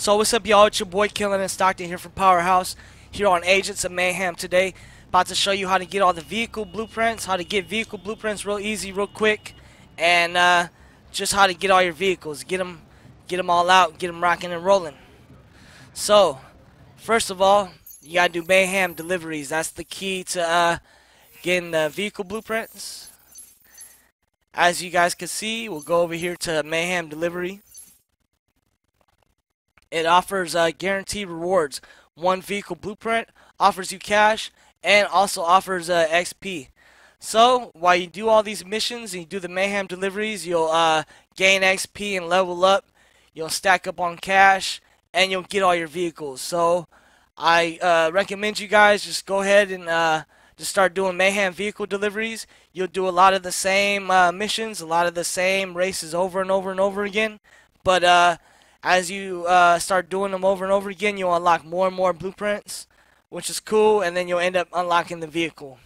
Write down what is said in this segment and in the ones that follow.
So what's up y'all, it's your boy Killing and Stockton here from Powerhouse here on Agents of Mayhem. Today about to show you how to get all the vehicle blueprints how to get vehicle blueprints real easy real quick and uh, just how to get all your vehicles. Get them get them all out get them rocking and rolling. So first of all you gotta do Mayhem deliveries. That's the key to uh, getting the vehicle blueprints. As you guys can see we'll go over here to Mayhem delivery it offers uh, guaranteed rewards. One vehicle blueprint offers you cash and also offers uh, XP. So while you do all these missions and you do the mayhem deliveries, you'll uh, gain XP and level up. You'll stack up on cash and you'll get all your vehicles. So I uh, recommend you guys just go ahead and uh, just start doing mayhem vehicle deliveries. You'll do a lot of the same uh, missions, a lot of the same races over and over and over again. But as you uh, start doing them over and over again, you'll unlock more and more blueprints, which is cool, and then you'll end up unlocking the vehicle.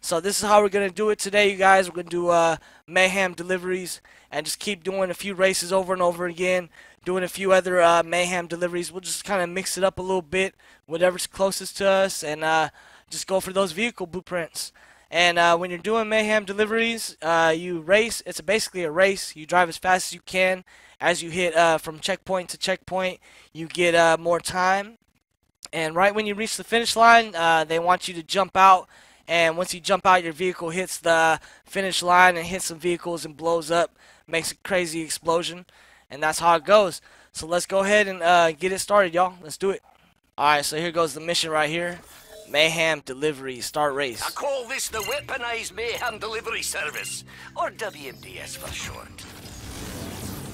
So this is how we're going to do it today, you guys. We're going to do uh, Mayhem deliveries and just keep doing a few races over and over again, doing a few other uh, Mayhem deliveries. We'll just kind of mix it up a little bit, whatever's closest to us, and uh, just go for those vehicle blueprints. And uh, when you're doing Mayhem deliveries, uh, you race. It's basically a race. You drive as fast as you can as you hit uh, from checkpoint to checkpoint, you get uh, more time. And right when you reach the finish line, uh, they want you to jump out. And once you jump out, your vehicle hits the finish line and hits some vehicles and blows up, makes a crazy explosion. And that's how it goes. So let's go ahead and uh, get it started, y'all. Let's do it. Alright, so here goes the mission right here. Mayhem Delivery, start race. I call this the Weaponized Mayhem Delivery Service, or WMDS for short.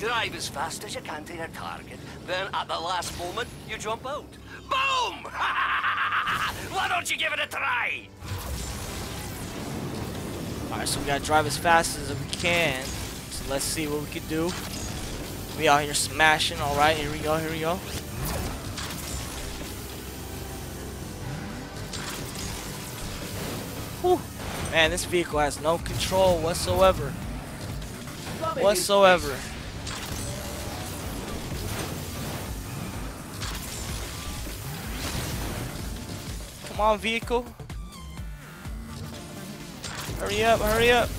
Drive as fast as you can to your target, then at the last moment, you jump out. Boom! Why don't you give it a try? Alright, so we gotta drive as fast as we can. So let's see what we can do. We out here smashing. Alright, here we go, here we go. Whew. Man, this vehicle has no control whatsoever. Whatsoever. Come on, vehicle. Hurry up, hurry up.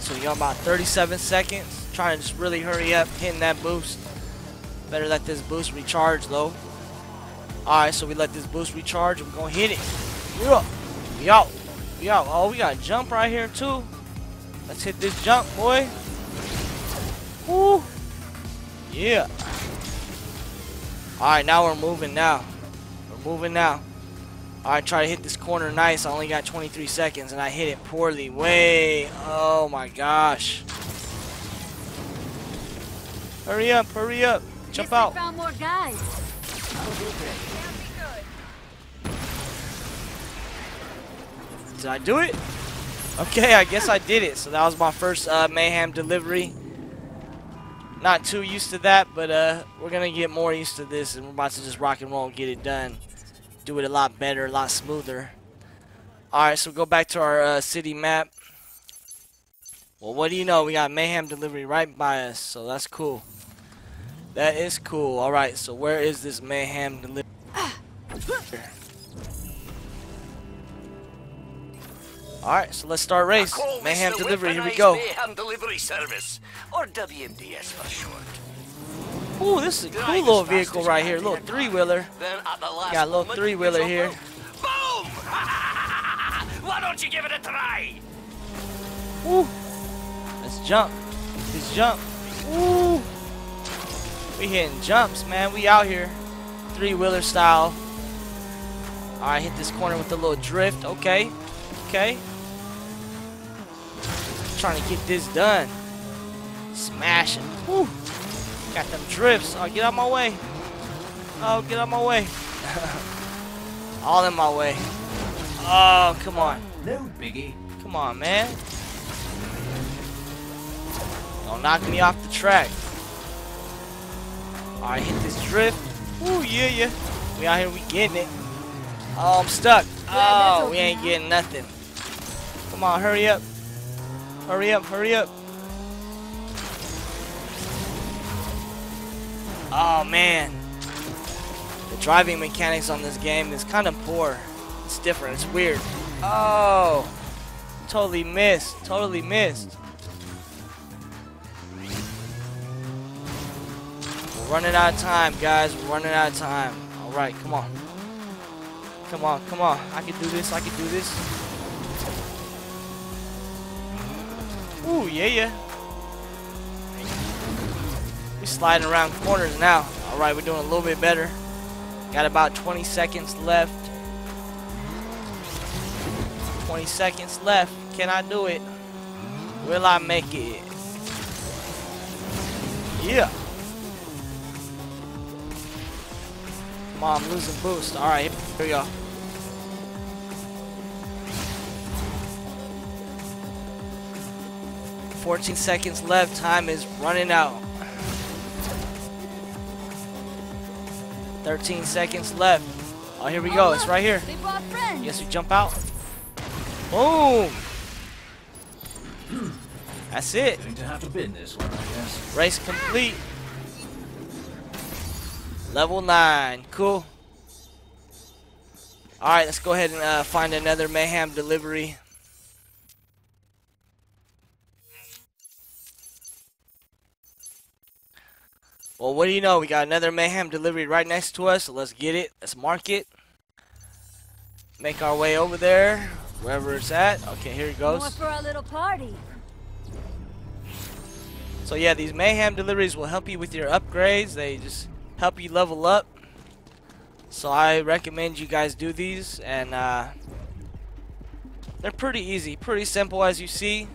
So you got about 37 seconds. Trying to just really hurry up, hitting that boost. Better let this boost recharge though. Alright, so we let this boost recharge. We're gonna hit it. We up. We out. We out. Oh, we got a jump right here too. Let's hit this jump, boy. Woo. Yeah. Alright, now we're moving now. We're moving now. Alright, try to hit this corner nice. I only got 23 seconds and I hit it poorly. Way. Oh my gosh. Hurry up, hurry up. Jump out. found more guys. Did I do it? Okay, I guess I did it. So that was my first uh, Mayhem delivery not too used to that, but uh, we're going to get more used to this, and we're about to just rock and roll and get it done. Do it a lot better, a lot smoother. Alright, so go back to our uh, city map. Well, what do you know? We got Mayhem Delivery right by us, so that's cool. That is cool. Alright, so where is this Mayhem Delivery? Alright, so let's start race. Mayhem Delivery, here we go. Mayhem Delivery Service, or WMDS for short. Ooh, this is a cool little vehicle right here. Little three-wheeler. Got a little three-wheeler here. Boom! Why don't you give it a try? Ooh. Let's jump. Let's jump. Ooh. We hitting jumps, man. We out here. Three-wheeler style. Alright, hit this corner with a little drift. Okay. Okay trying to get this done. Smashing. Woo. Got them drifts. Oh, get out my way. Oh, get out my way. All in my way. Oh, come on. No biggie. Come on, man. Don't knock me off the track. Alright, hit this drift. Ooh, yeah, yeah. We out here, we getting it. Oh, I'm stuck. Oh, we ain't getting nothing. Come on, hurry up. Hurry up, hurry up. Oh man. The driving mechanics on this game is kind of poor. It's different, it's weird. Oh. Totally missed, totally missed. We're running out of time, guys. We're running out of time. Alright, come on. Come on, come on. I can do this, I can do this. Ooh, yeah, yeah. We're sliding around corners now. Alright, we're doing a little bit better. Got about 20 seconds left. 20 seconds left. Can I do it? Will I make it? Yeah. I'm losing boost. Alright, here we go. Fourteen seconds left. Time is running out. Thirteen seconds left. Oh, here we go. It's right here. Yes, brought we jump out. Boom. That's it. To have to bin this one, I guess. Race complete. Level 9. Cool. Alright, let's go ahead and uh, find another Mayhem delivery. Well, what do you know? We got another Mayhem delivery right next to us, so let's get it. Let's mark it. Make our way over there, wherever it's at. Okay, here it goes. More for our little party. So yeah, these Mayhem deliveries will help you with your upgrades. They just help you level up. So I recommend you guys do these, and uh, they're pretty easy, pretty simple as you see.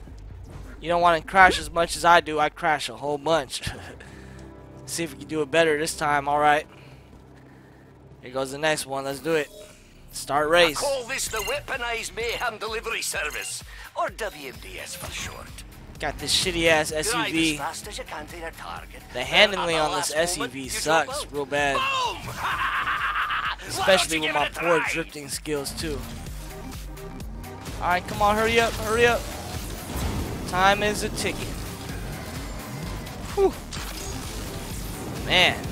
You don't want to crash as much as I do. I crash a whole bunch. See if we can do it better this time. All right. Here goes the next one. Let's do it. Start I race. call this the Weaponized Mayhem Delivery Service, or WMDS for short. Got this shitty ass as SUV. as you can to your target. The handling on this moment, SUV sucks real bad. Especially with my you give it a poor try? drifting skills too. Alright, come on, hurry up, hurry up. Time is a ticket. Whew. Man.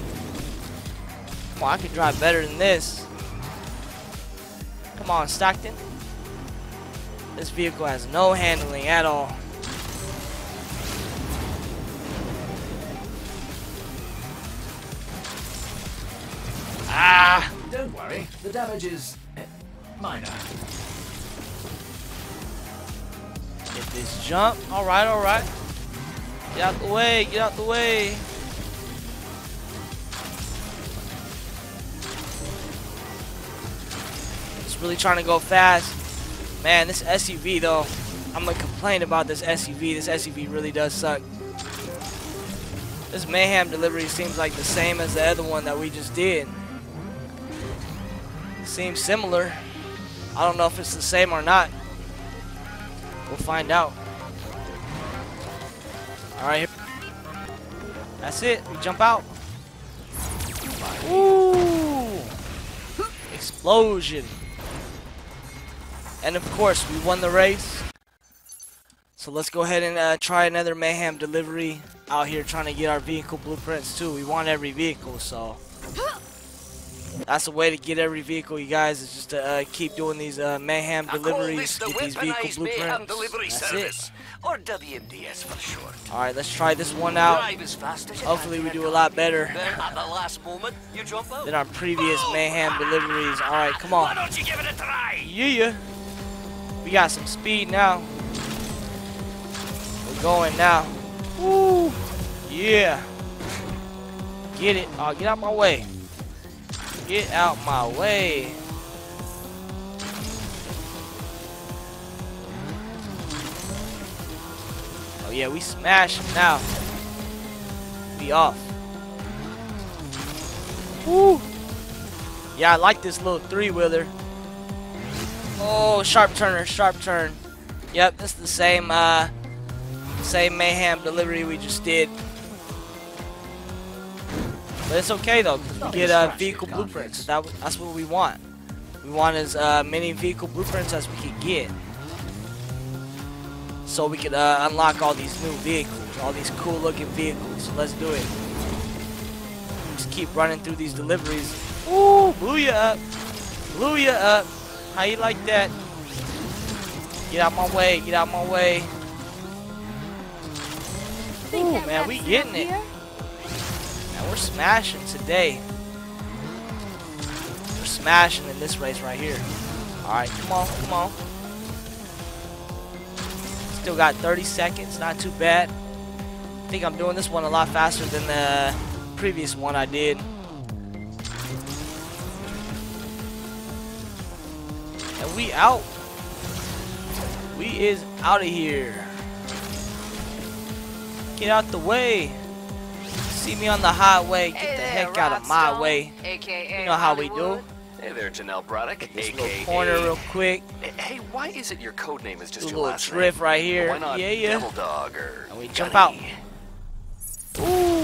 Come on, I could drive better than this. Come on, Stockton. This vehicle has no handling at all. Ah! Don't worry, the damage is eh, minor. Get this jump. Alright, alright. Get out the way, get out the way. Really trying to go fast. Man, this SUV though, I'm gonna complain about this SUV. This SUV really does suck. This Mayhem delivery seems like the same as the other one that we just did. Seems similar. I don't know if it's the same or not. We'll find out. Alright. That's it. We jump out. Ooh! Explosion. And of course, we won the race. So let's go ahead and uh, try another Mayhem delivery out here trying to get our vehicle blueprints too. We want every vehicle, so that's the way to get every vehicle, you guys, is just to uh, keep doing these uh, Mayhem deliveries, the get these vehicle blueprints. Delivery That's Service, it. or WMDS for short. Alright, let's try this one out. As as Hopefully we do a lot better at the last moment, you jump out. than our previous! Mayhem deliveries. Alright, come Why on. don't you give it a try? Yeah. We got some speed now. We're going now. Woo. Yeah. Get it. Oh, get out my way. Get out my way. Oh yeah, we smash now. Be off. Woo. Yeah, I like this little three-wheeler. Oh, sharp turner, sharp turn. Yep, this is the same, uh, same mayhem delivery we just did. But it's okay though, 'cause we get uh, vehicle blueprints. That, that's what we want. We want as uh, many vehicle blueprints as we can get. so we can uh, unlock all these new vehicles, all these cool looking vehicles. So let's do it. Just keep running through these deliveries. Ooh, blew you up. Blew you up. How you like that? Get out my way, get out my way. Ooh, man, we getting it. Man, we're smashing today. We're smashing in this race right here. Alright, come on, come on. Still got 30 seconds, not too bad. I think I'm doing this one a lot faster than the previous one I did. And we out. We is out of here. Get out the way. See me on the highway. Get Hey the there, heck out of my Stone, way. AKA You know how we do. Hey there, Janelle Braddock, This aka. little corner real quick. Hey, why is it your code name is Do just a your little last drift name? right here. Why not Yeah, yeah. Devil Dog or And we jump out. Ooh.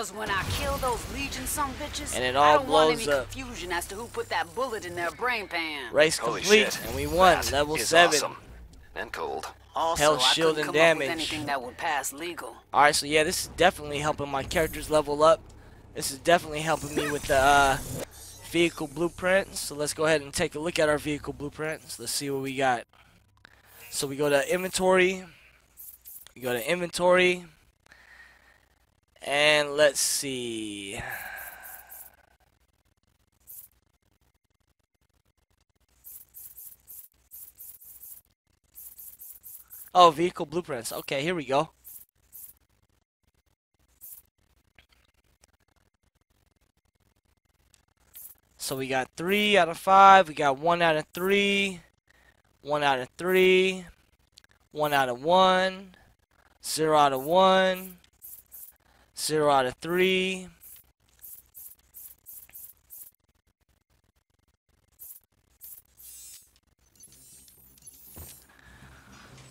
Cause when I kill those Legion some bitches, And it I all don't want blows any up. confusion as to who put that bullet in their brain pan. Race Holy complete, shit. and we won. That Level is 7. Awesome. And cold. Also, Health, shield, couldn't and come up with damage. anything that would pass legal. Alright, so yeah, this is definitely helping my characters level up. This is definitely helping me with the uh, vehicle blueprints. So let's go ahead and take a look at our vehicle blueprints. Let's see what we got. So we go to inventory. We go to inventory. And let's see. Oh, vehicle blueprints. Okay, here we go. So we got three out of five. We got one out of three. One out of three. One out of one. Zero out of one. Zero out of three.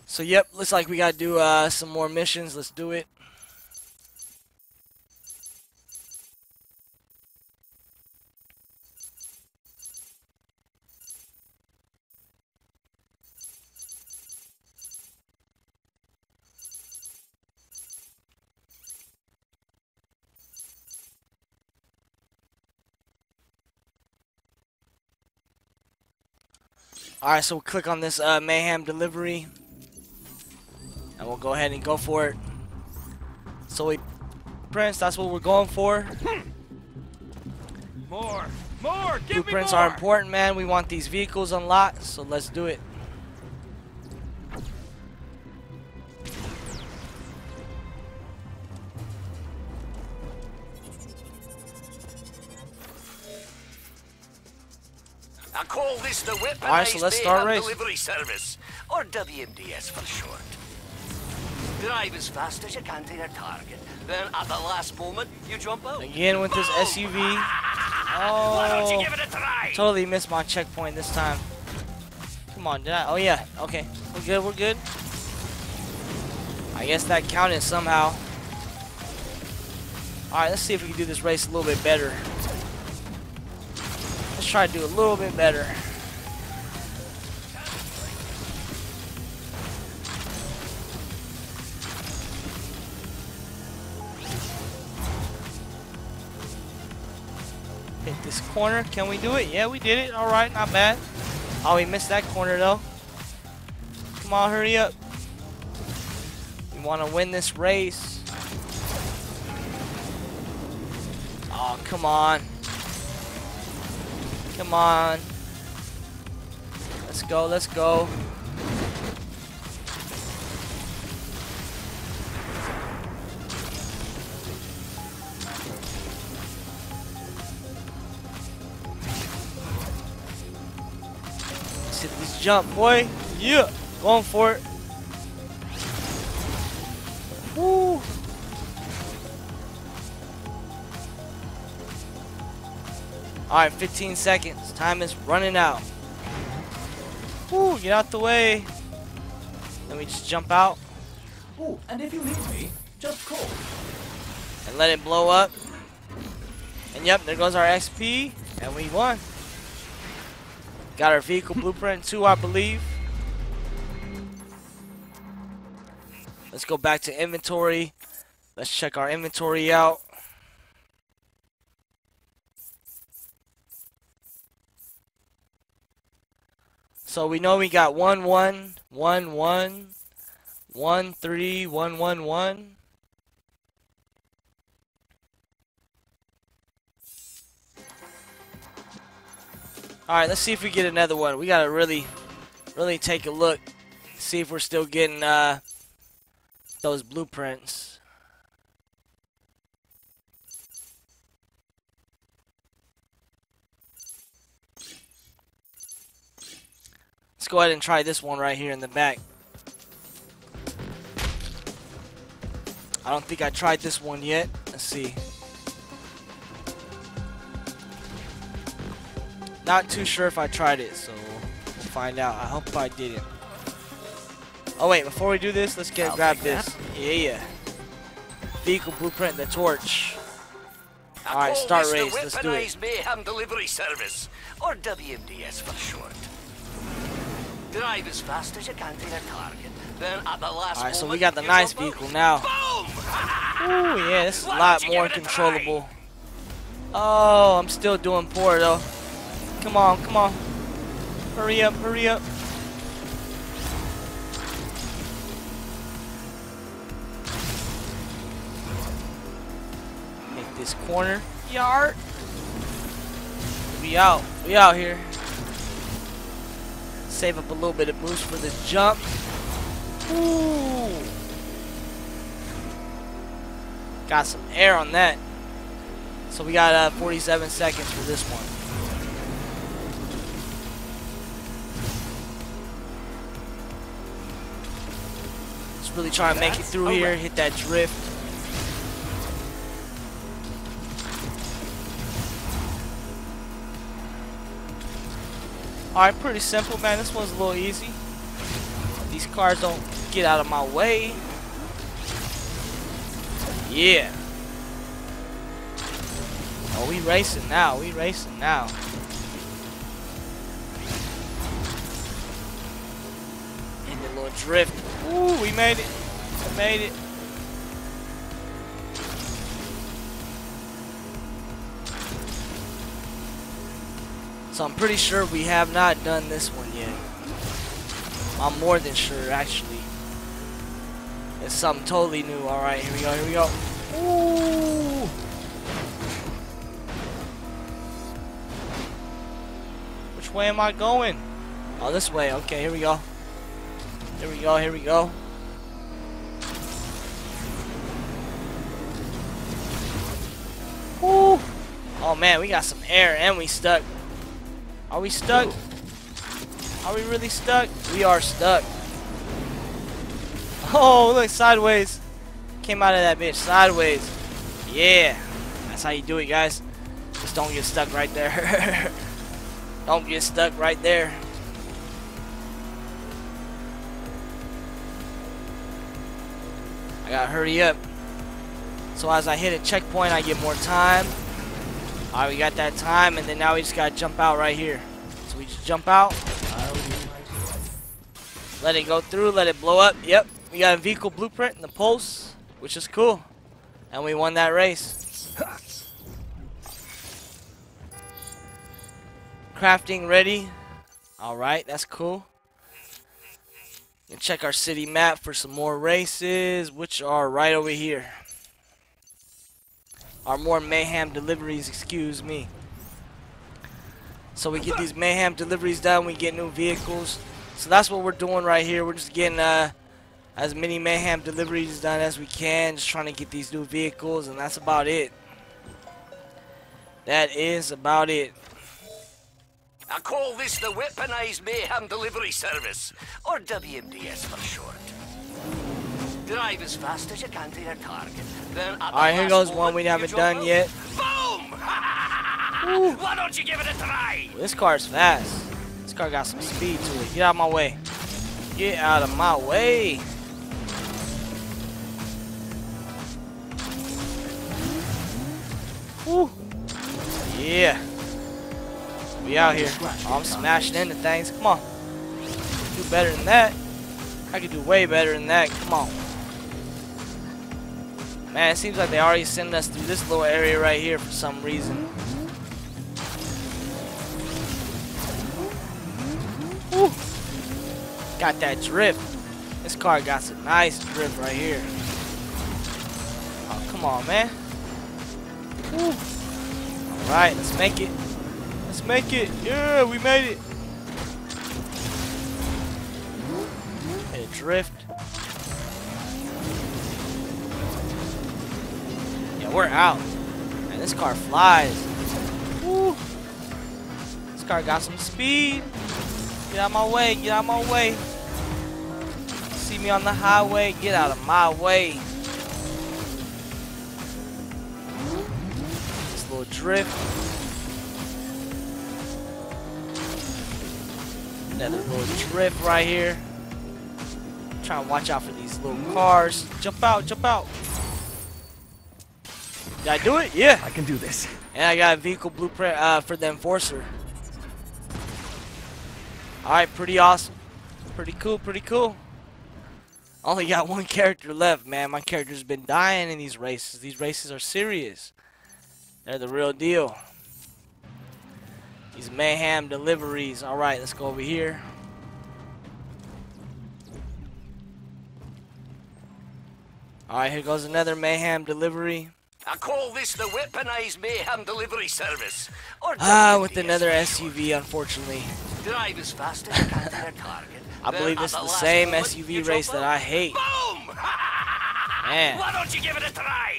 So yep, looks like we gotta do uh, some more missions. Let's do it. Alright, so we'll click on this uh, Mayhem delivery. And we'll go ahead and go for it. So we Prince, that's what we're going for. More! More! Give Blueprints me more! are important, man. We want these vehicles unlocked, so let's do it. Call this the Weaponized Alright, so let's start racing. Delivery Service, or WMDS for short. Drive as fast as you can to your target. Then, at the last moment, you jump out. Again with this Boom! SUV. Why don't you Oh, give it a try? totally missed my checkpoint this time. Come on, did I? Oh yeah, okay. We're good, we're good. I guess that counted somehow. Alright, let's see if we can do this race a little bit better. Let's try to do a little bit better. Corner. Can we do it? Yeah, we did it. Alright, not bad. Oh, we missed that corner though. Come on, hurry up. We want to win this race. Oh, come on. Come on. Let's go, let's go. Let's hit this jump, boy. Yeah, going for it. Woo. Alright, 15 seconds. Time is running out. Woo, get out the way. Let me just jump out Ooh, and if you need me, just call. and let it blow up. And yep, there goes our XP. And we won. Got our vehicle blueprint too, I believe. Let's go back to inventory. Let's check our inventory out. So we know we got one one one one one three one one one. Alright, let's see if we get another one. We gotta really really take a look. See if we're still getting uh those blueprints. Let's go ahead and try this one right here in the back. I don't think I tried this one yet. Let's see. Not too sure if I tried it, so we'll find out. I hope I didn't. Oh wait, before we do this, let's get I'll grab take this. Yeah, yeah. Vehicle blueprint, and the torch. I Alright, start this race, let's do it. Mayhem Delivery Service, or WMDS for short. Drive as fast as you can to your target. Then at the last Alright, so we got the nice jump out. vehicle now. Boom! Ooh, yeah, this is a lot more give it a try? controllable. Oh, I'm still doing poor though. Come on, come on. Hurry up, hurry up. Make this corner. Yard. We out. We out here. Save up a little bit of boost for the jump. Ooh. Got some air on that. So we got uh, 47 seconds for this one. Just really try to make it through oh, here, hit that drift. Alright, pretty simple, man. This one's a little easy. These cars don't get out of my way. Yeah. Oh, we racing now. We racing now. In the little drift. Ooh, we made it. We made it. So I'm pretty sure we have not done this one yet. I'm more than sure, actually. It's something totally new. Alright, here we go, here we go. Ooh. Which way am I going? Oh, this way. Okay, here we go. Here we go, here we go. Woo. Oh man, we got some air and we stuck. Are we stuck? Are we really stuck? We are stuck. Oh, look, sideways. Came out of that bitch sideways. Yeah. That's how you do it, guys. Just don't get stuck right there. don't get stuck right there. I gotta hurry up. So as I hit a checkpoint, I get more time. Alright, we got that time, and then now we just gotta jump out right here. So we just jump out. Let it go through, let it blow up. Yep, we got a vehicle blueprint in the pulse, which is cool. And we won that race. Crafting ready. Alright, that's cool. And check our city map for some more races, which are right over here. Our more mayhem deliveries, excuse me. So we get these mayhem deliveries done, we get new vehicles. So that's what we're doing right here. We're just getting uh, as many mayhem deliveries done as we can, just trying to get these new vehicles, and that's about it. That is about it. I call this the Weaponized Mayhem Delivery Service, or WMDS for short. Drive as fast as you can to your target. Then Alright, here goes one we haven't done yet. Boom! Why don't you give it a try? This car's fast. This car got some speed to it. Get out of my way. Get out of my way. Woo. Yeah. We out here. Oh, I'm smashing into things. Come on. Do better than that. I could do way better than that. Come on. Man, it seems like they already send us through this little area right here for some reason. Woo. Got that drift. This car got some nice drift right here. Oh, come on, man. Woo. All right, let's make it. Let's make it. Yeah, we made it. Hey, drift. Yeah, we're out. Man, this car flies. Woo. This car got some speed. Get out of my way. Get out of my way. See me on the highway. Get out of my way. This little drift. Another little drift right here. Trying to watch out for these little cars. Jump out, jump out. Did I do it? Yeah. I can do this. And I got a vehicle blueprint uh, for the Enforcer. Alright, pretty awesome. Pretty cool, pretty cool. Only got one character left, man. My character's been dying in these races. These races are serious. They're the real deal. These mayhem deliveries. Alright, let's go over here. Alright, here goes another mayhem delivery. I call this the Weaponized Mayhem Delivery Service. Ah, with another. SUV, unfortunately. Drive as fast as you can to their target. I believe it's the same SUV race that. I hate. Boom! Man. Why don't you give it a try?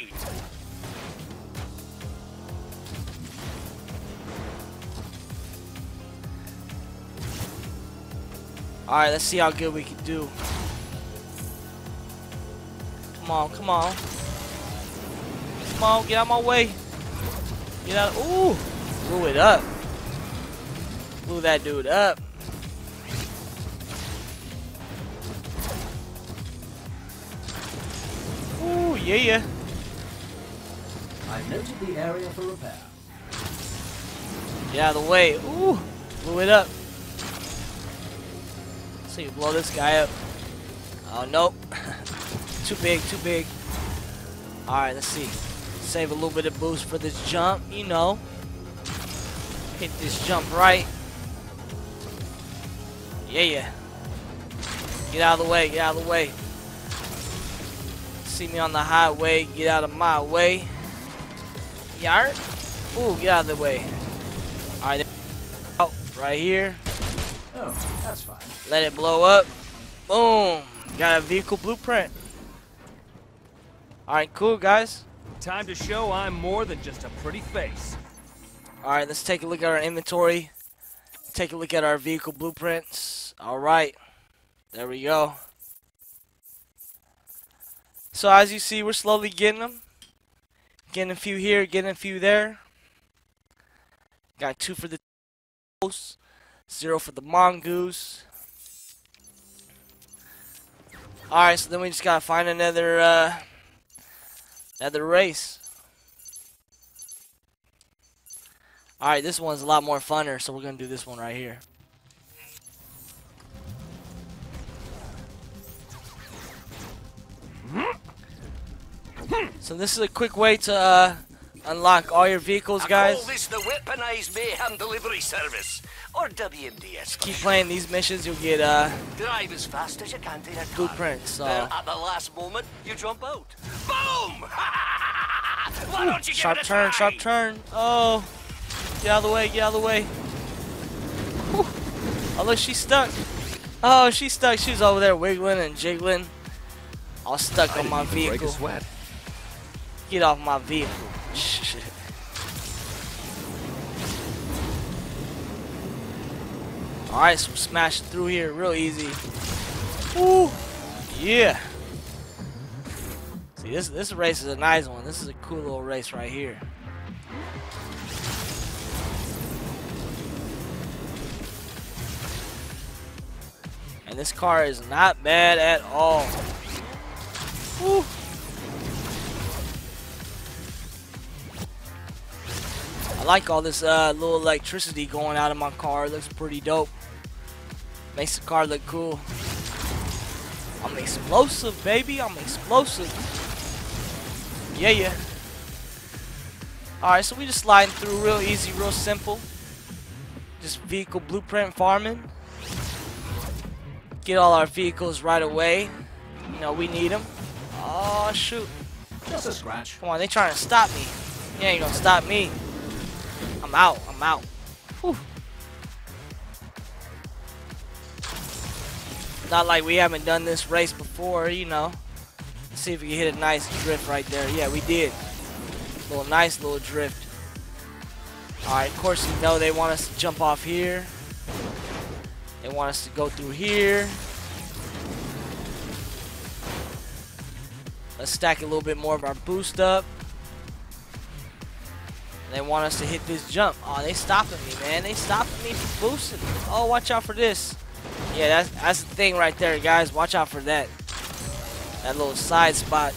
Alright, let's see how good we can do. Come on, come on. Come on, get out my way. Get out. Ooh! Blew it up. Blew that dude up. Ooh, yeah, yeah. I've noted the area for repair. Get out of the way. Ooh! Blew it up. So you blow this guy up. Oh, nope. too big, too big. Alright, let's see. Save a little bit of boost for this jump, you know. Hit this jump right. Yeah, yeah. Get out of the way, get out of the way. See me on the highway, get out of my way. Yard. Ooh, get out of the way. Alright, out right here. Oh, that's fine. Let it blow up. Boom. Got a vehicle blueprint. Alright, cool, guys. Time to show I'm more than just a pretty face. Alright, let's take a look at our inventory. Take a look at our vehicle blueprints. Alright. There we go. So as you see, we're slowly getting them. Getting a few here, getting a few there. Got two for the toast, zero for the mongoose. Alright, so then we just gotta find another uh another race. Alright, this one's a lot more funner, so we're gonna do this one right here. So this is a quick way to uh, unlock all your vehicles, I guys. call this the Weaponized Mayhem Delivery Service. Or WMDS Keep playing these missions, you'll get uh, Drive as fast as you can to their target. blueprints. Then So at the last moment, you jump out. Boom! Why don't you give sharp it a turn, try? sharp turn. Oh, get out of the way, get out of the way. Whew. Oh look, she's stuck. Oh, she's stuck. She's over there wiggling and jiggling, all stuck on my vehicle. Get off my vehicle. Alright, so smashing through here real easy. Woo! Yeah! See, this, this race is a nice one. This is a cool little race right here. And this car is not bad at all. Woo! I like all this uh, little electricity going out of my car. It looks pretty dope. Makes the car look cool. I'm explosive, baby. I'm explosive. Yeah, yeah. Alright, so we just sliding through real easy, real simple. Just vehicle blueprint farming. Get all our vehicles right away. You know, we need them. Oh, shoot. Just a scratch. Come on, they trying to stop me. Yeah, you ain't gonna stop me. I'm out. I'm out. Whew. Not like we haven't done this race before, you know. Let's see if we can hit a nice drift right there. Yeah, we did. Little nice little drift. Alright, of course you know they want us to jump off here. They want us to go through here. Let's stack a little bit more of our boost up. They want us to hit this jump. Oh, they stopping me, man. They stopping me from boosting. Oh, watch out for this. Yeah, that's that's the thing right there, guys. Watch out for that. That little side spot.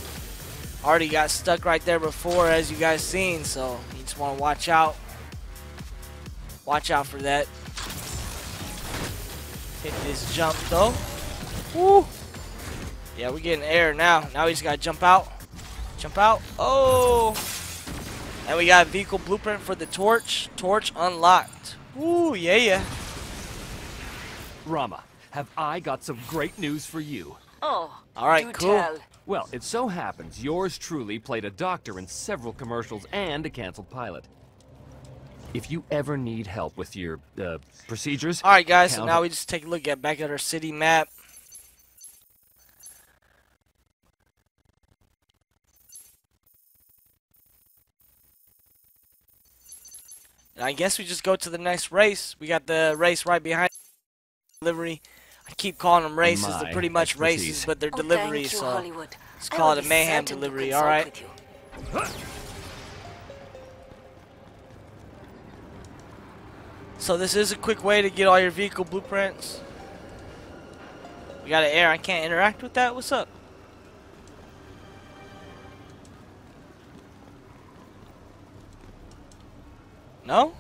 Already got stuck right there before, as you guys seen. So you just want to watch out. Watch out for that. Hit this jump though. Woo! Yeah, we're getting air now. Now we just gotta jump out. Jump out. Oh! And we got vehicle blueprint for the torch. Torch unlocked. Woo, yeah, yeah. Rama, have I got some great news for you. Oh, All right, do cool. tell. Well, it so happens yours truly played a doctor in several commercials and a canceled pilot. If you ever need help with your uh, procedures, All right, guys. So now we just take a look at back at our city map. I guess we just go to the next race. We got the race right behind delivery. I keep calling them races. They're pretty much races, but they're Oh, deliveries. thank you, so Hollywood. let's call it a mayhem delivery. All right. So this is a quick way to get all your vehicle blueprints. We got an air. I can't interact with that. What's up? No?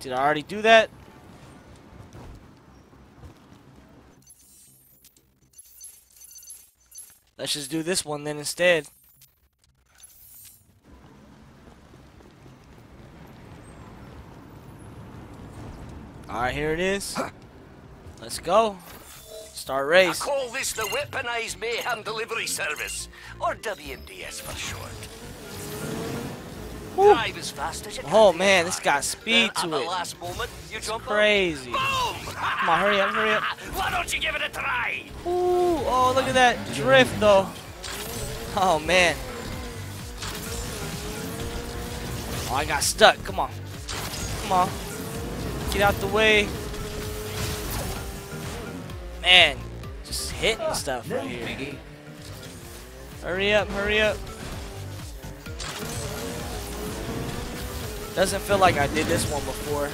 Did I already do that? Let's just do this one then instead. Alright, here it is. Let's go. Start race. I call this the Weaponized Mayhem Delivery Service, or WMDS for short. Drive as fast as you can. Oh man, this got uh, speed Then to it. last moment, you jump. Crazy. Boom! Come on, hurry up, hurry up. Why don't you give it a try? Ooh, oh, look at that drift though. Oh man. Oh, I got stuck. Come on. Come on. Get out the way. Man, just hitting stuff right here. Hurry up, hurry up. Doesn't feel like I did this one before.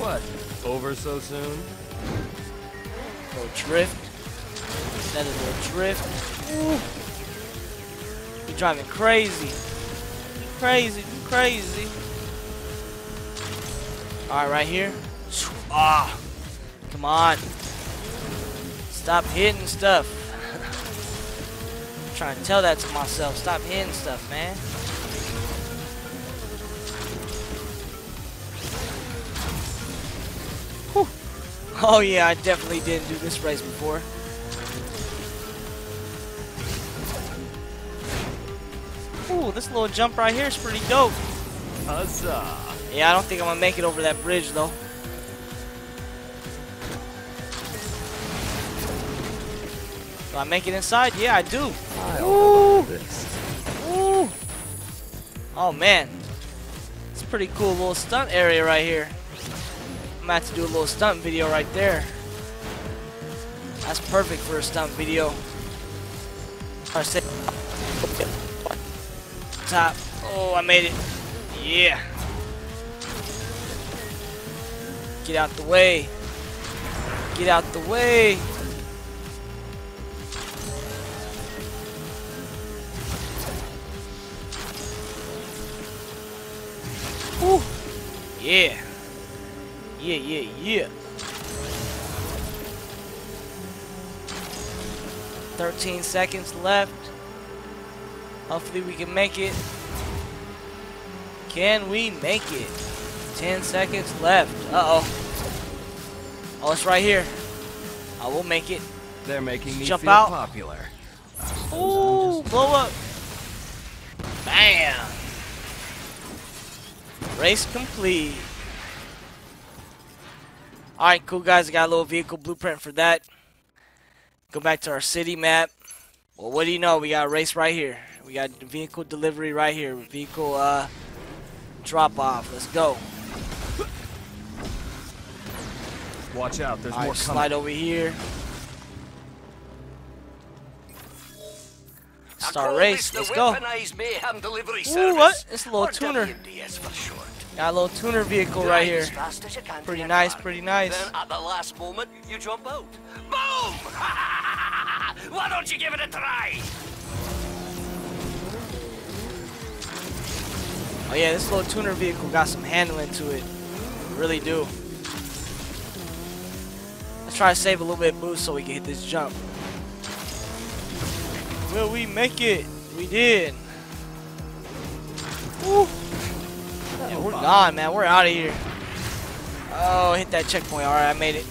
what? Over so soon? Little drift. Another little drift. Ooh. You driving crazy. You crazy, you crazy. Alright, right here. Ah. Come on. Stop hitting stuff. I'm trying to tell that to myself. Stop hitting stuff, man. Whew. Oh yeah, I definitely didn't do this race before. Ooh, this little jump right here is pretty dope. Huzzah! Yeah, I don't think I'm gonna make it over that bridge though. Do I make it inside? Yeah, I do. Ooh. Ooh. Oh man. It's a pretty cool little stunt area right here. I'm about to to do a little stunt video right there. That's perfect for a stunt video. Top. Oh, I made it. Yeah. Get out the way. Get out the way. Yeah. Yeah, yeah, yeah. 13 seconds left. Hopefully we can make it. Can we make it? 10 seconds left. Uh-oh. Oh, it's right here. I will make it. They're making me Jump feel out. popular. Ooh, blow up. Bam. Race complete. Alright, cool guys. I got a little vehicle blueprint for that. Go back to our city map. Well, what do you know? We got a race right here. We got vehicle delivery right here. Vehicle uh, drop off. Let's go. Watch out, there's more coming. slide over here. I Start race. Let's go. Weaponized Mayhem Delivery Ooh, what? It's a little tuner. WMDS for short. Got a little tuner vehicle right here. as fast as you can to Pretty nice, pretty nice. Then at the last moment, you jump out. Boom! Why don't you give it a try? Oh yeah, this little tuner vehicle got some handling to it. Really do. Let's try to save a little bit of boost so we can hit this jump. Will we make it? We did. Yeah, we're gone, man. We're out of here. Oh, hit that checkpoint. All right, I made it.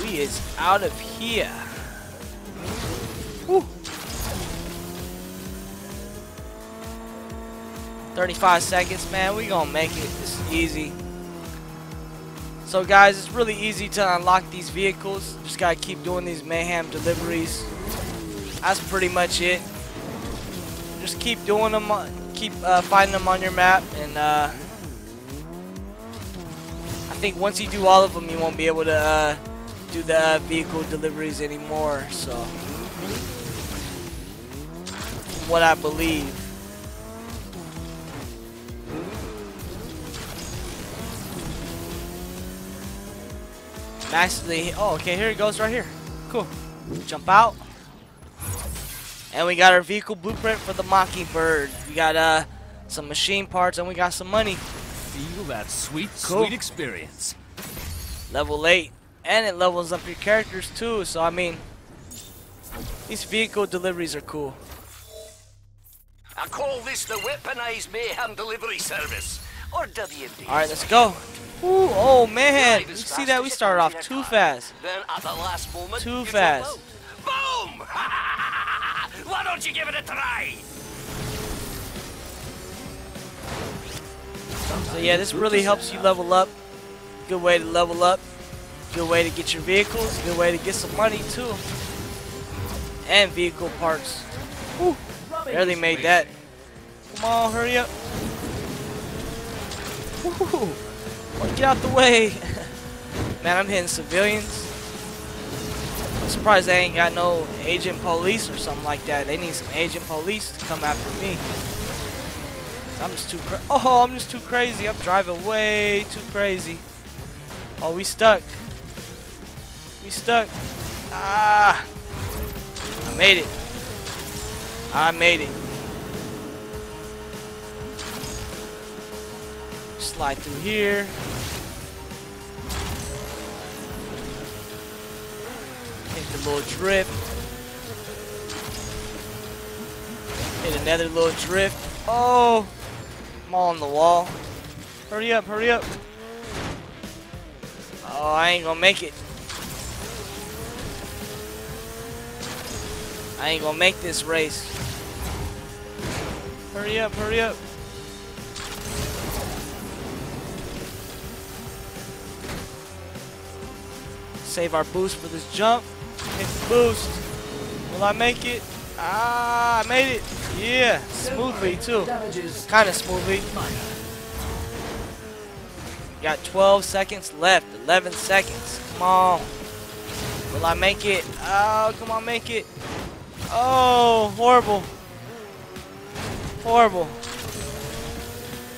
We is out of here. Woo. 35 seconds, man. We gonna make it. This is easy. So, guys, it's really easy to unlock these vehicles. Just gotta keep doing these mayhem deliveries. That's pretty much it. Just keep doing them. Keep uh, finding them on your map, and uh, I think once you do all of them, you won't be able to uh, do the uh, vehicle deliveries anymore. So, what I believe. Massively. Oh, okay. Here it goes right here. Cool. Jump out. And we got our vehicle blueprint for the Mockingbird. We got uh some machine parts and we got some money. Feel that sweet, Cool. sweet experience. Level 8. And it levels up your characters too. So I mean these vehicle deliveries are cool. I call this the Weaponized Mayhem Delivery Service. Or WMDS. Alright, let's go. Ooh, oh man. You see that? We started off too fast. Then at the last moment, Too fast. Boom! Why don't you give it a try? So yeah, this really helps you level up. Good way to level up. Good way to get your vehicles. Good way to get some money too. And vehicle parts. Whew, barely made that. Come on, hurry up. Woo, get out the way. Man, I'm hitting civilians. I'm surprised they ain't got no agent police or something like that. They need some agent police to come after me. I'm just too cra- Oh, I'm just too crazy. I'm driving way too crazy. Oh, we stuck. We stuck. Ah. I made it. I made it. Slide through here. Take the little drift. Hit another little drift. Oh! I'm all on the wall. Hurry up, hurry up. Oh, I ain't gonna make it. I ain't gonna make this race. Hurry up, hurry up. Save our boost for this jump. The boost. Will I make it? Ah, I made it. Yeah, smoothly too. Kind of smoothly. Got 12 seconds left. 11 seconds. Come on. Will I make it? Oh, come on, make it. Oh, horrible. Horrible.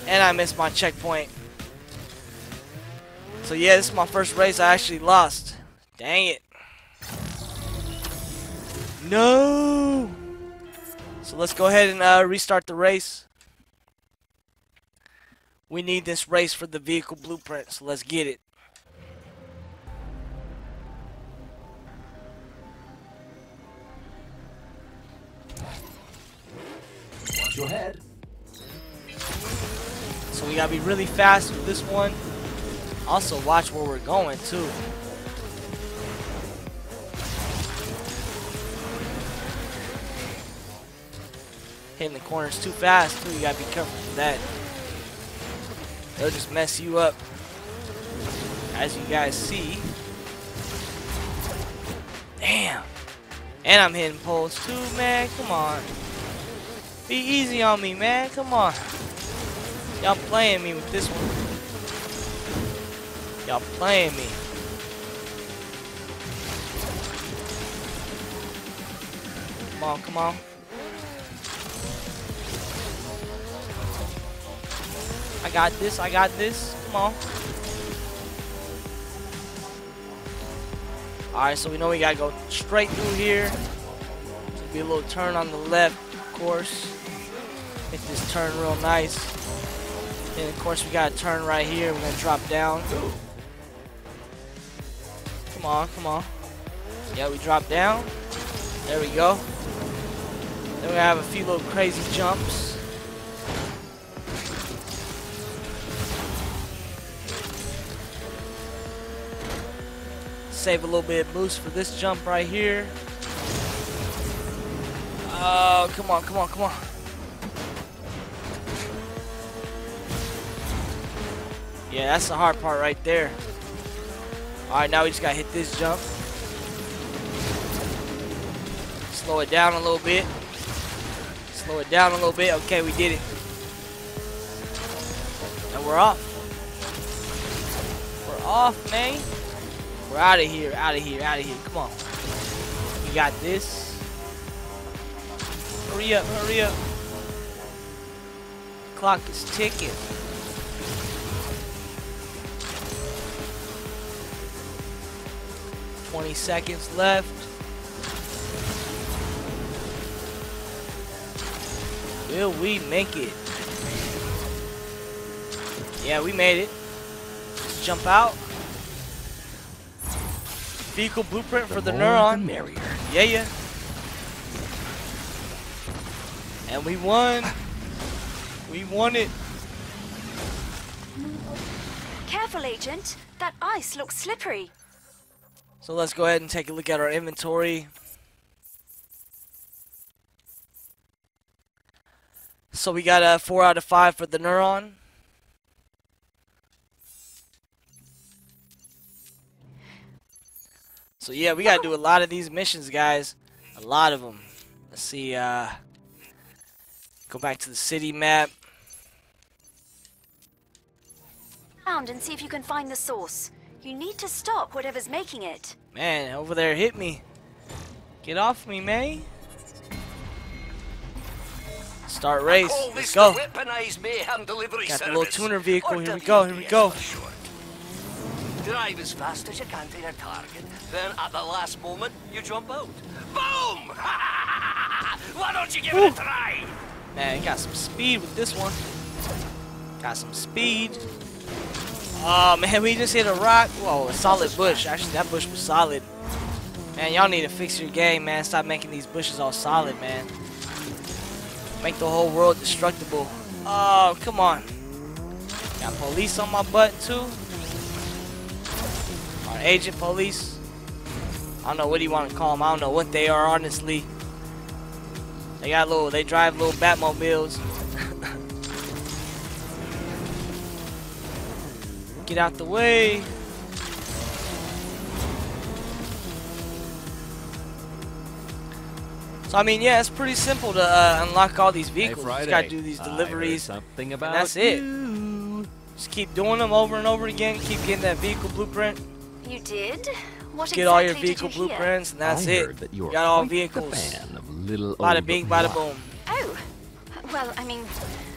And I missed my checkpoint. So yeah, this is my first race I actually lost. Dang it. No! So let's go ahead and uh, restart the race. We need this race for the vehicle blueprint, so let's get it. Watch your head. So we gotta be really fast with this one. Also watch where we're going too. Hitting the corners too fast too, you gotta be careful with that. They'll just mess you up. As you guys see. Damn. And I'm hitting poles too, man. Come on. Be easy on me, man. Come on. Y'all playing me with this one. Y'all playing me. Come on, come on. Got this, I got this. Come on. Alright, so we know we gotta go straight through here. There'll be a little turn on the left, of course. Make this turn real nice. And of course we gotta turn right here. We're gonna drop down. Come on, come on. Yeah, we drop down. There we go. Then we have a few little crazy jumps. Save a little bit of boost for this jump right here. Oh, come on, come on, come on. Yeah, that's the hard part right there. Alright, now we just gotta hit this jump. Slow it down a little bit. Slow it down a little bit. Okay, we did it. And we're off. We're off, man. We're out of here, out of here, out of here. Come on. We got this. Hurry up, hurry up. Clock is ticking. Twenty seconds left. Will we make it? Yeah, we made it. Let's jump out. Vehicle blueprint for the, more neuron. The merrier. Yeah, yeah. And we won. We won it. Careful, Agent. That ice looks slippery. So let's go ahead and take a look at our inventory. So we got a 4 out of 5 for the neuron. So yeah, we got to do a lot of these missions, guys. A lot of them. Let's see, uh... Go back to the city map. Found and see if you can find the source. You need to stop whatever's making it. Man, over there hit me. Get off me, man. Start race. Let's go. the weaponized mayhem delivery Got the little tuner vehicle. Here we go, here we go. WDS for short. Drive as fast as you can to your target. Then at the last moment, you jump out. Boom! Why don't you give it a try? Man, got some speed with this one. Got some speed. Oh man, we just hit a rock. Whoa, a solid bush. Actually, that bush was solid. Man, y'all need to fix your game, man. Stop making these bushes all solid, man. Make the whole world destructible. Oh, come on. Got police on my butt too. Agent police. I don't know what do you want to call them. I don't know what they are, honestly. They got little, they drive little Batmobiles. Get out the way. So I mean, yeah, it's pretty simple to uh, unlock all these vehicles. You just gotta do these deliveries. something about that's it. Just keep doing them over and over again. Keep getting that vehicle blueprint. You did? What Get all your vehicle you blueprints, and that's I it. that you're Got all quite the vehicles. fan of little Bada old bing, bada boom. Oh, well, I mean,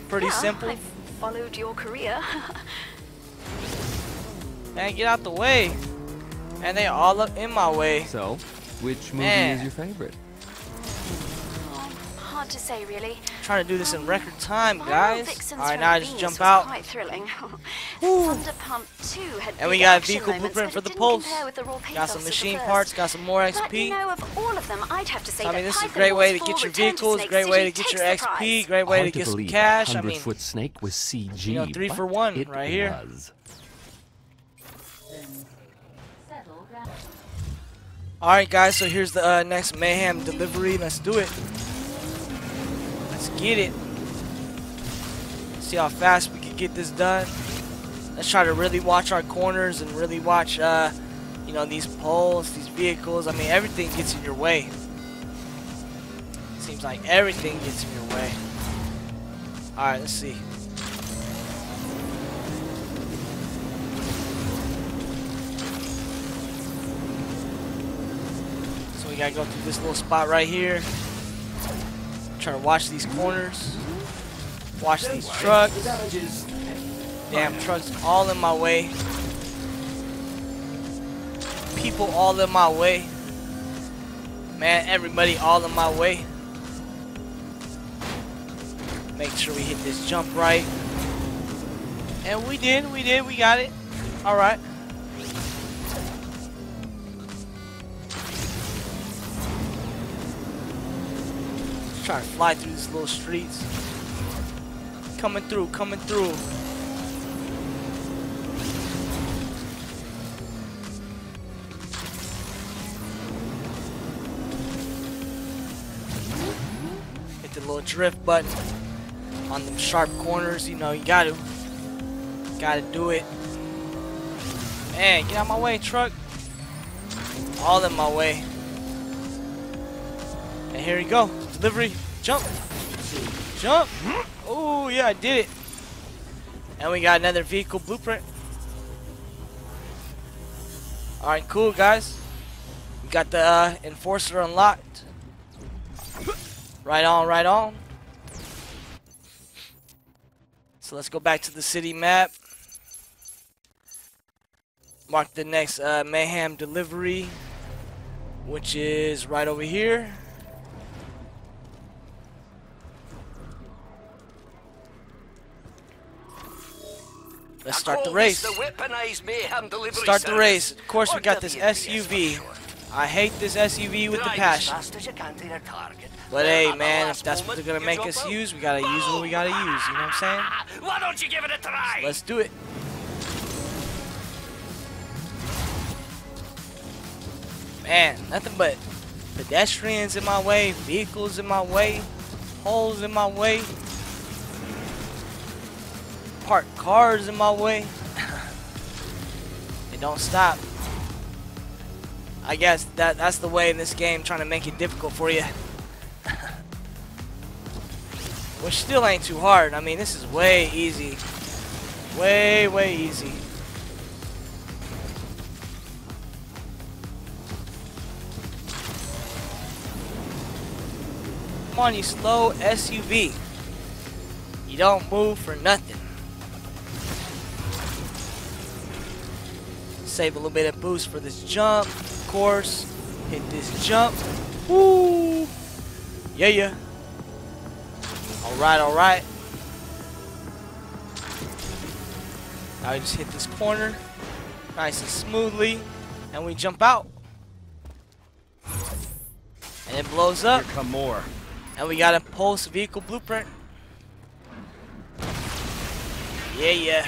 Pretty yeah, simple. I've followed your career. Man, get out the way. And they all up in my way. So, which movie Man. is your favorite? Hard hard to say, really. trying to do this in record time, guys. Alright, now I just jump out. Quite thrilling. Thunder Pump 2 had And we got a vehicle moments, blueprint for the pulse. with the Got some machine parts, got some more But XP. you know, of all of them, I'd have to say I mean, this is a great way to get your Return to vehicles, great way to get your XP, great way to get some cash. I Hundred mean, Foot Snake was CG. you know, three for one right here. was. Alright guys, so here's the uh, next Mayhem delivery. Let's do it. Get it. See how fast we can get this done. Let's try to really watch our corners and really watch, uh, you know, these poles, these vehicles. I mean, everything gets in your way. Seems like everything gets in your way. Alright, let's see. So we gotta go through this little spot right here. Try to watch these corners. Watch these trucks. Damn trucks all in my way. People all in my way. Man, everybody all in my way. Make sure we hit this jump right. And we did, we did, we got it. Alright. Trying to fly through these little streets. Coming through, coming through. Hit the little drift button on them sharp corners. You know, you gotta, gotta do it. Man, get out of my way, truck. All in my way. And here we go. Delivery. Jump. Jump. Oh, yeah, I did it. And we got another vehicle blueprint. Alright, cool, guys. We got the uh, Enforcer unlocked. Right on, right on. So let's go back to the city map. Mark the next uh, Mayhem delivery, which is right over here. Let's start the race. this The weaponized mayhem delivery Start the race. Of course, we got this SUV. I hate this SUV with the passion. As fast as you can to your target. But hey, man, if that's what they're gonna make us use, we gotta use what we gotta use. You know what I'm saying? Why don't you give it a try? Let's do it. Man, nothing but pedestrians in my way, vehicles in my way, holes in my way, parked cars in my way. it don't stop. I guess that that's the way in this game, trying to make it difficult for you. Which still ain't too hard. I mean, this is way easy. Way, way easy. Come on, you slow SUV. You don't move for nothing. Save a little bit of boost for this jump, of course. Hit this jump. Woo! Yeah, yeah. Alright, alright. Now we just hit this corner nice and smoothly, and we jump out. And it blows up, Here come more. and we got a pulse vehicle blueprint. Yeah, yeah.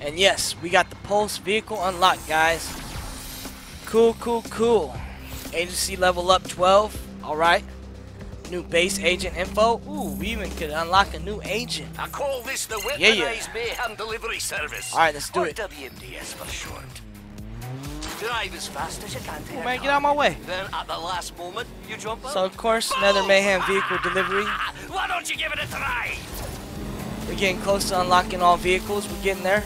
And yes, we got the pulse vehicle unlocked, guys. Cool, cool, cool. Agency level up 12. Alright. New base agent info. Ooh, we even could unlock a new agent. I call this the weaponized Yeah, yeah. mayhem delivery service. All right, let's do or it. WMDS for short. Drive as fast as you can to Oh, man, get out of my way. Then at the last moment, you jump out. So, of course, another Mayhem vehicle delivery. Ah, why don't you give it a try? We're getting close to unlocking all vehicles. We're getting there.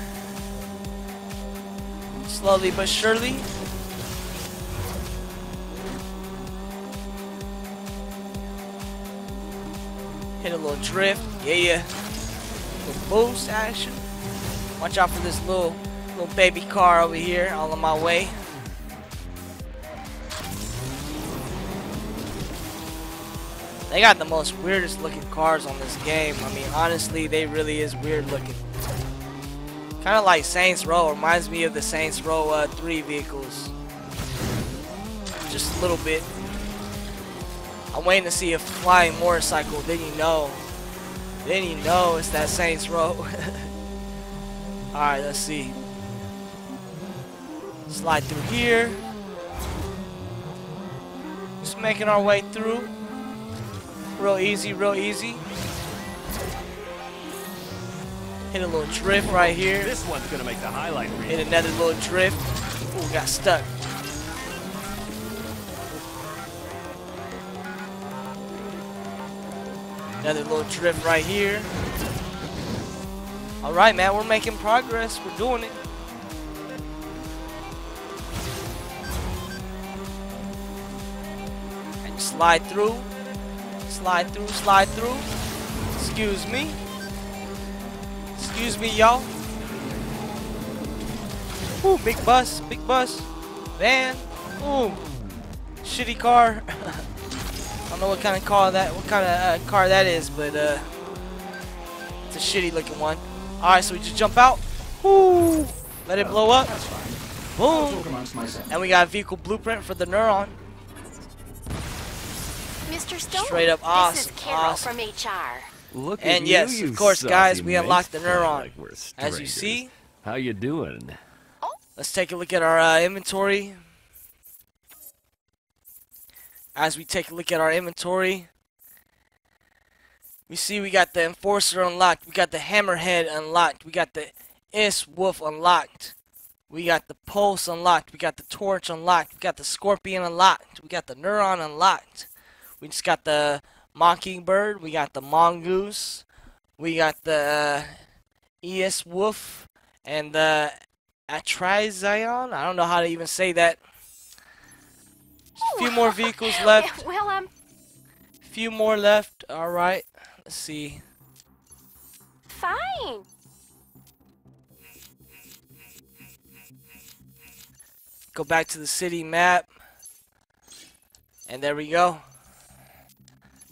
Slowly but surely. Hit a little drift. Yeah, yeah. Little boost action. Watch out for this little little baby car over here all on my way. They got the most weirdest looking cars on this game. I mean, honestly, they really is weird looking. Kind of like Saints Row. Reminds me of the Saints Row uh, 3 vehicles. Just a little bit. I'm waiting to see a flying motorcycle. Then you know. Then you know it's that Saints Row. Alright, let's see. Slide through here. Just making our way through. Real easy, real easy. Hit a little drift right here. This one's gonna make the highlight reel. Hit another little drift. Ooh, got stuck. Another little drift right here. Alright, man, we're making progress. We're doing it. And slide through. Slide through, slide through. Excuse me. Excuse me, y'all. Ooh, big bus, big bus. Van. Ooh. Shitty car. I don't know what kind of car that what kind of uh, car that is, but uh it's a shitty looking one. Alright, so we just jump out. Woo! Let it blow up. That's fine. Boom! talk amongst myself. And we got a vehicle blueprint for the Neuron. Mr. Stone. Straight up This awesome, is Carol awesome. from HR. Look And at yes, you, of course, guys, we minx, unlocked the neuron. like we're As you see, How you doing? let's take a look at our uh, inventory. As we take a look at our inventory, we see we got the Enforcer unlocked, we got the Hammerhead unlocked, we got the S Wolf unlocked, we got the Pulse unlocked, we got the Torch unlocked, we got the Scorpion unlocked, we got the Neuron unlocked, we just got the Mockingbird, we got the Mongoose, we got the uh, ES Wolf, and the Atrizion. I don't know how to even say that. A few more vehicles left. Well, um, Few more left. All right. Let's see. fine. Go back to the city map. And there we go.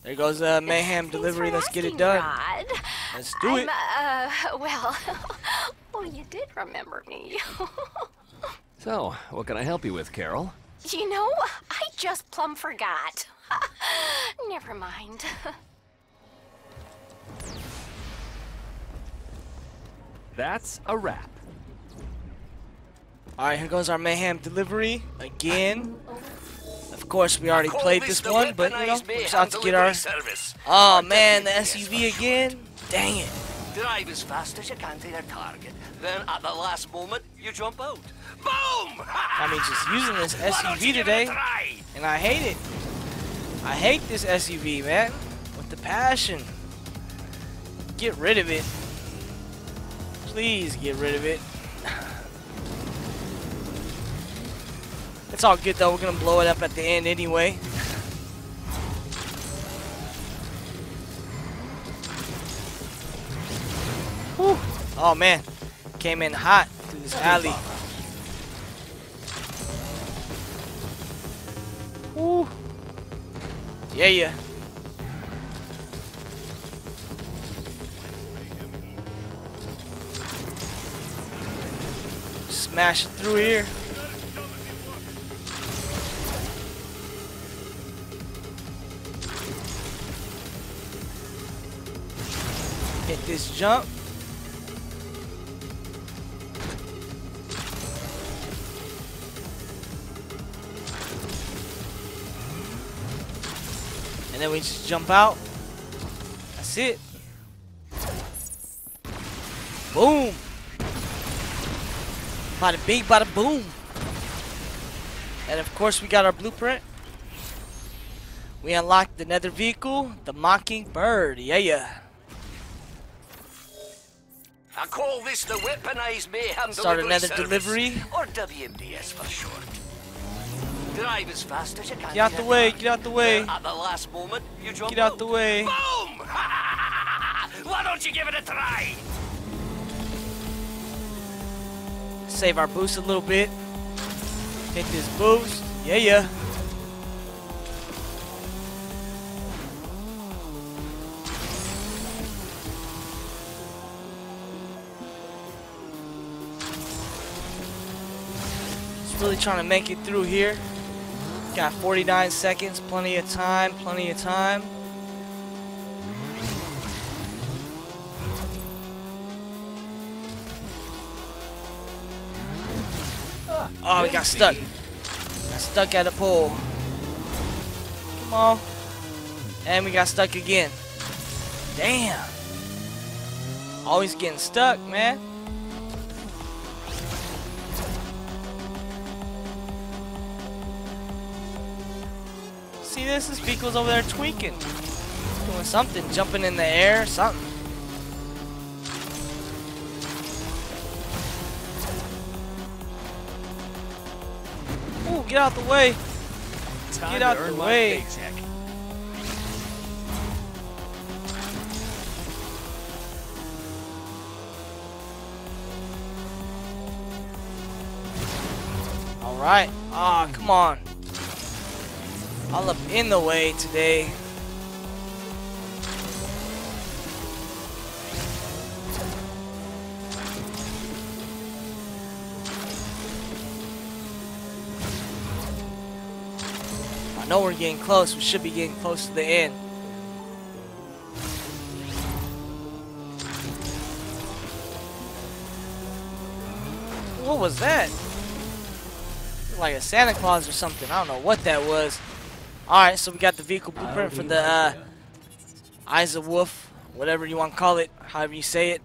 There goes uh, Mayhem Thanks Delivery. Let's get it done. Rod. Let's do it. I'm, uh, well, well, you did remember me. So, what can I help you with, Carol? you know, I just plumb forgot. Never mind. That's a wrap. All right, here goes our Mayhem Delivery again. Of course, we already played this one, but you know, we're mayhem to get our. service. Oh man, the SUV again. Dang it. Drive as fast as you can to your target. Then at the last moment, you jump out. Boom! I mean, just using this Why don't you SUV give it a today. And I hate it. I hate this SUV, man. With the passion. Get rid of it. Please get rid of it. It's all good though. We're gonna blow it up at the end anyway. Whew. Oh man, came in hot through this alley. Woo. Yeah, yeah. Smash it through here. This jump. And then we just jump out. That's it. Boom. By the Bada bing, bada boom. And of course, we got our blueprint. We unlocked another vehicle, the Mockingbird. Yeah, yeah. I call this the weaponized mayhem Start delivery another service, delivery. or WMDS for short. Drive as fast as you can. Get out the way, get out the way. At the last moment, you jump Get out the way. Boom! Why don't you give it a try? Save our boost a little bit. Hit this boost. Yeah, yeah. Really trying to make it through here. Got 49 seconds, plenty of time, plenty of time. Oh, we got stuck. Got stuck at a pole. Come on. And we got stuck again. Damn. Always getting stuck, man. This? This vehicle's over there tweaking. Doing something, jumping in the air, something. Ooh, get out the way. Get out the way. Alright. Ah, come on. All up in the way today. I know we're getting close. We should be getting close to the end. What was that? Like a Santa Claus or something. I don't know what that was. Alright, so we got the vehicle blueprint for the uh, Eyes of Wolf, whatever you want to call it, however you say it.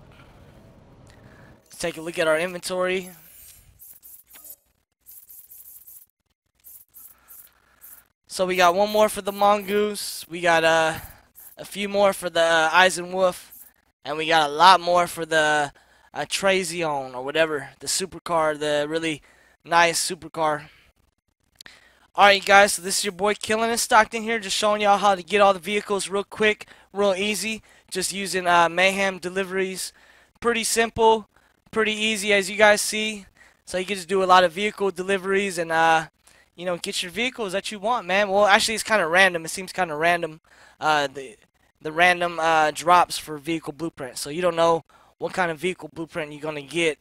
Let's take a look at our inventory. So we got one more for the Mongoose. We got uh, a few more for the uh, Eisenwolf. And we got a lot more for the uh, Trazion or whatever. The supercar, the really nice supercar. Alright guys, so this is your boy Killing in Stockton here, just showing y'all how to get all the vehicles real quick, real easy, just using uh, Mayhem deliveries. Pretty simple, pretty easy as you guys see. So you can just do a lot of vehicle deliveries and uh, you know, get your vehicles that you want, man. Well, actually it's kind of random. It seems kind of random, uh, the, the random uh, drops for vehicle blueprint. So you don't know what kind of vehicle blueprint you're going to get.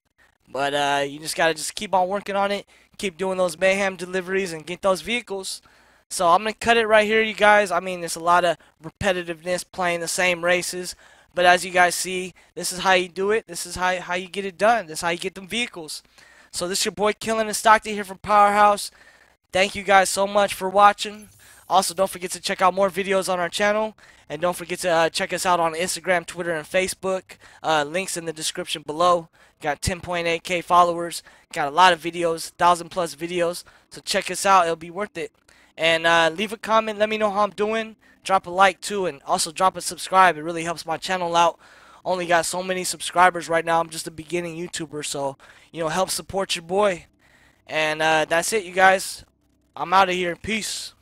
But uh, you just got to just keep on working on it keep doing those mayhem deliveries and get those vehicles. So I'm to cut it right here, you guys. I mean, there's a lot of repetitiveness playing the same races. But as you guys see, this is how you do it. This is how, how you get it done. This is how you get them vehicles. So this is your boy Killing in Stockton here from POWERUHD. Thank you guys so much for watching. Also, don't forget to check out more videos on our channel. And don't forget to uh, check us out on Instagram, Twitter, and Facebook. Uh, links in the description below. Got 10.8k followers. Got a lot of videos, 1,000 plus videos. So check us out. It'll be worth it. And uh, leave a comment. Let me know how I'm doing. Drop a like too. And also drop a subscribe. It really helps my channel out. Only got so many subscribers right now. I'm just a beginning YouTuber. So, you know, help support your boy. And uh, that's it, you guys. I'm out of here. Peace.